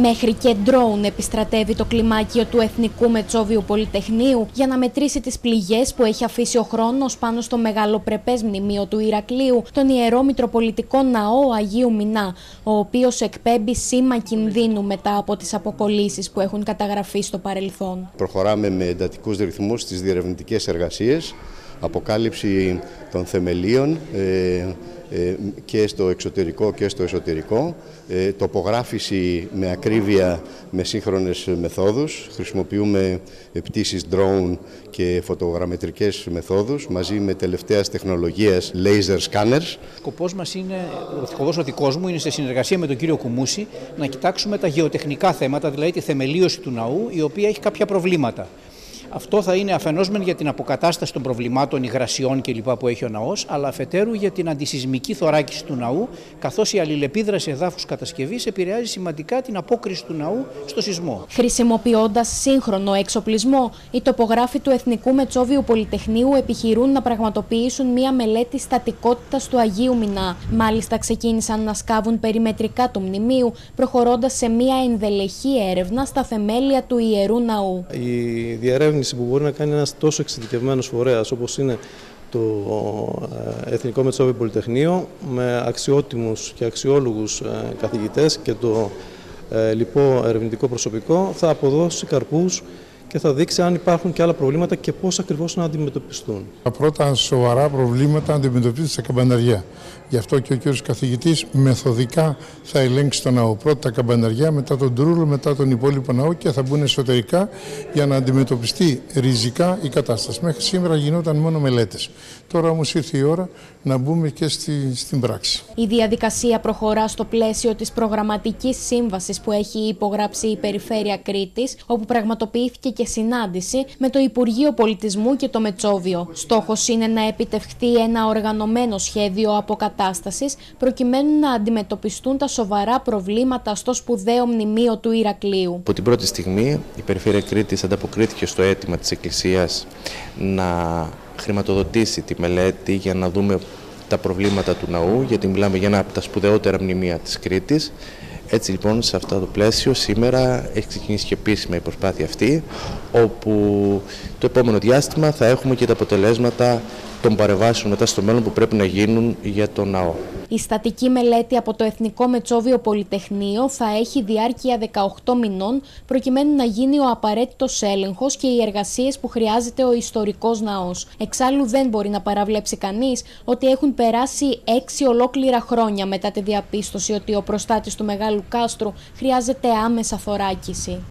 Μέχρι και ντρόουν επιστρατεύει το κλιμάκιο του Εθνικού Μετσόβιου Πολυτεχνείου για να μετρήσει τις πληγές που έχει αφήσει ο χρόνος πάνω στο μεγαλοπρεπές μνημείο του Ηρακλείου, τον Ιερό Μητροπολιτικό Ναό Αγίου Μινά, ο οποίος εκπέμπει σήμα κινδύνου μετά από τις αποκολλήσεις που έχουν καταγραφεί στο παρελθόν. Προχωράμε με εντατικούς ρυθμούς στις διερευνητικές εργασίες, αποκάλυψη των θεμελίων, ε, ε, και στο εξωτερικό και στο εσωτερικό, ε, τοπογράφηση με ακρίβεια με σύγχρονες μεθόδους, χρησιμοποιούμε πτήσεις drone και φωτογραμμετρικές μεθόδους μαζί με τελευταίας τεχνολογίας laser scanners. Ο σκοπός μας είναι, ο σκοπός ο δικός μου είναι σε συνεργασία με τον κύριο Κουμούση να κοιτάξουμε τα γεωτεχνικά θέματα, δηλαδή τη θεμελίωση του ναού η οποία έχει κάποια προβλήματα. Αυτό θα είναι αφενός μεν για την αποκατάσταση των προβλημάτων υγρασιών κλπ. που έχει ο ναός, αλλά αφετέρου για την αντισυσμική θωράκιση του ναού, καθώς η αλληλεπίδραση εδάφους κατασκευής επηρεάζει σημαντικά την απόκριση του ναού στο σεισμό. Χρησιμοποιώντας σύγχρονο εξοπλισμό, οι τοπογράφοι του Εθνικού Μετσόβιου Πολυτεχνείου επιχειρούν να πραγματοποιήσουν μία μελέτη στατικότητας του Αγίου Μινά. Μάλιστα ξεκίνησαν να σκάβουν περιμετρικά του μνημείου, προχωρώντας σε μία ενδελεχή έρευνα στα θεμέλια του Ιερού Ναού. Η διερεύνηση που μπορεί να κάνει ένας τόσο εξειδικευμένος φορέας όπως είναι το ε, Εθνικό Μετσόβιο Πολυτεχνείο με αξιότιμους και αξιόλογους ε, καθηγητές και το ε, λοιπό ερευνητικό προσωπικό θα αποδώσει καρπούς και θα δείξει αν υπάρχουν και άλλα προβλήματα και πώς ακριβώς να αντιμετωπιστούν. Τα πρώτα σοβαρά προβλήματα αντιμετωπίζονται στα καμπαναριά. Γι' αυτό και ο κ. καθηγητής μεθοδικά θα ελέγξει το ναό. Πρώτα τα καμπαναριά, μετά τον τρούλο, μετά τον υπόλοιπο ναό και θα μπουν εσωτερικά για να αντιμετωπιστεί ριζικά η κατάσταση. Μέχρι σήμερα γινόταν μόνο μελέτες. Τώρα όμως ήρθε η ώρα να μπούμε και στη, στην πράξη. Η διαδικασία προχωρά στο πλαίσιο της προγραμματικής σύμβασης που έχει υπογράψει η Περιφέρεια Κρήτης, όπου πραγματοποιήθηκε και συνάντηση με το Υπουργείο Πολιτισμού και το Μετσόβιο. Στόχος είναι να επιτευχθεί ένα οργανωμένο σχέδιο αποκατάστασης προκειμένου να αντιμετωπιστούν τα σοβαρά προβλήματα στο σπουδαίο μνημείο του Ηρακλείου. Από την πρώτη στιγμή η Περιφέρεια Κρήτης ανταποκρίθηκε στο αίτημα της Εκκλησίας να χρηματοδοτήσει τη μελέτη για να δούμε τα προβλήματα του ναού, γιατί μιλάμε για ένα από τα σπουδαιότερα μνημεία της Κρήτης. Έτσι λοιπόν σε αυτό το πλαίσιο σήμερα έχει ξεκινήσει και επίσημα η προσπάθεια αυτή, όπου το επόμενο διάστημα θα έχουμε και τα αποτελέσματα των παρεμβάσεων μετά στο μέλλον που πρέπει να γίνουν για τον ναό. Η στατική μελέτη από το Εθνικό Μετσόβιο Πολυτεχνείο θα έχει διάρκεια 18 μηνών προκειμένου να γίνει ο απαραίτητος έλεγχος και οι εργασίες που χρειάζεται ο ιστορικός ναός. Εξάλλου, δεν μπορεί να παραβλέψει κανείς ότι έχουν περάσει 6 ολόκληρα χρόνια μετά τη διαπίστωση ότι ο προστάτης του Μεγάλου Κάστρου χρειάζεται άμεσα θωράκιση.